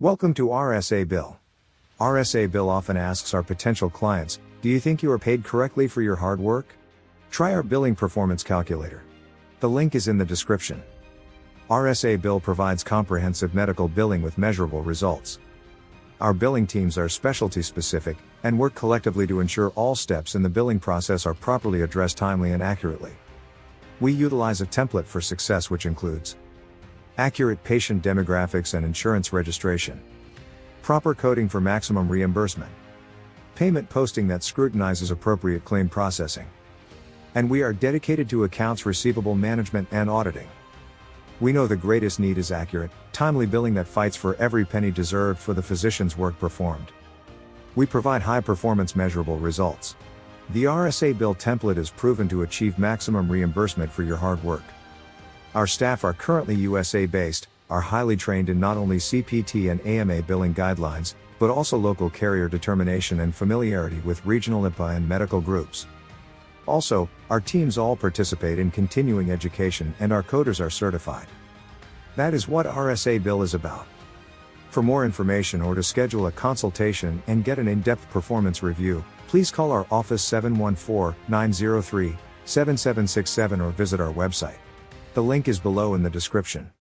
Welcome to RSA Bill. RSA Bill often asks our potential clients, Do you think you are paid correctly for your hard work? Try our billing performance calculator. The link is in the description. RSA Bill provides comprehensive medical billing with measurable results. Our billing teams are specialty specific and work collectively to ensure all steps in the billing process are properly addressed timely and accurately. We utilize a template for success which includes accurate patient demographics and insurance registration, proper coding for maximum reimbursement, payment posting that scrutinizes appropriate claim processing. And we are dedicated to accounts receivable management and auditing. We know the greatest need is accurate, timely billing that fights for every penny deserved for the physician's work performed. We provide high performance measurable results. The RSA bill template is proven to achieve maximum reimbursement for your hard work. Our staff are currently USA based, are highly trained in not only CPT and AMA billing guidelines, but also local carrier determination and familiarity with regional IPA and medical groups. Also, our teams all participate in continuing education and our coders are certified. That is what RSA Bill is about. For more information or to schedule a consultation and get an in depth performance review, please call our office 714 903 7767 or visit our website. The link is below in the description.